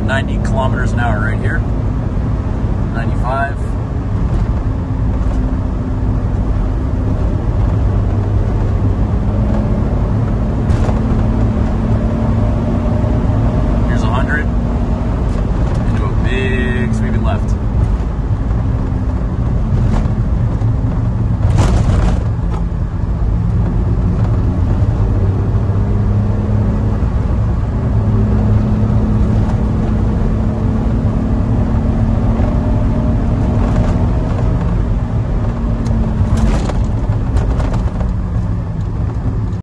about 90 kilometers an hour right here.